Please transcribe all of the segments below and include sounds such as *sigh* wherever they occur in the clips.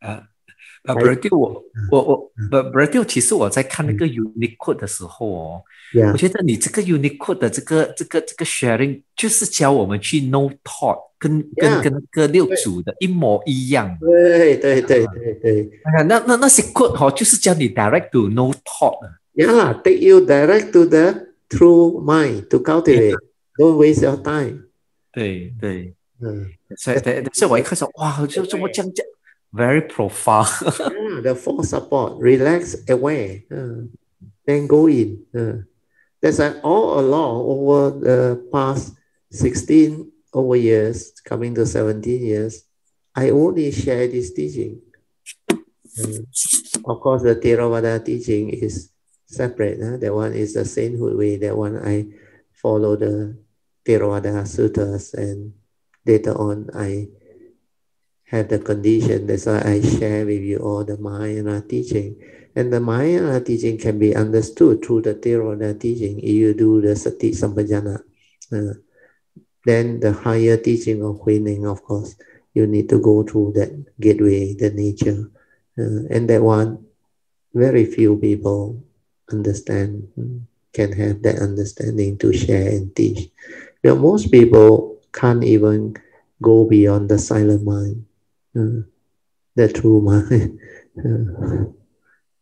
啊。啊 b r a d 我我我不 b r a d 其实我在看那个 Unicode 的时候哦，我觉得你这个 Unicode 的这个这个这个 sharing 就是教我们去 No Talk，跟跟跟那个六组的一模一样。对对对对对。那那那些 code 哦，就是教你 direct to No Talk。Yeah，take you direct to the true mind to cultivate，don't waste your time。对对，嗯，所以所以我一开始哇，就这么讲讲。Very profound. *laughs* yeah, the full support, relax away, uh, then go in. Uh. That's like all along over the past 16 over years, coming to 17 years, I only share this teaching. Uh, of course, the Theravada teaching is separate. Huh? That one is the sainthood way. That one I follow the Theravada sutras and later on I have the condition. That's why I share with you all the Mahayana teaching. And the Mahayana teaching can be understood through the Theravada teaching if you do the Sati Sampajana. Uh, then the higher teaching of Huineng, of course, you need to go through that gateway, the nature. Uh, and that one, very few people understand, can have that understanding to share and teach. Now, most people can't even go beyond the silent mind the true mind. *laughs* uh,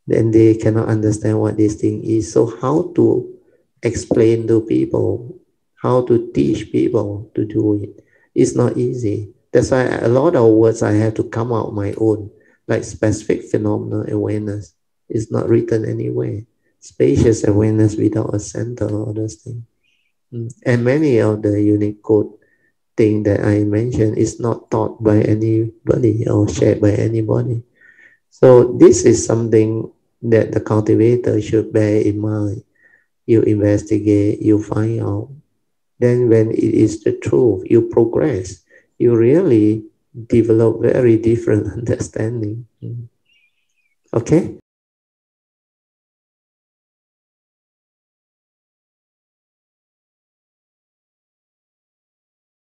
then they cannot understand what this thing is. So how to explain to people, how to teach people to do it? It's not easy. That's why a lot of words I have to come out my own, like specific phenomenal awareness. It's not written anywhere. Spacious awareness without a center, all those things. Mm. And many of the unique quote thing that I mentioned is not taught by anybody or shared by anybody. So this is something that the cultivator should bear in mind. You investigate, you find out. Then when it is the truth, you progress. You really develop very different *laughs* understanding. Hmm. Okay?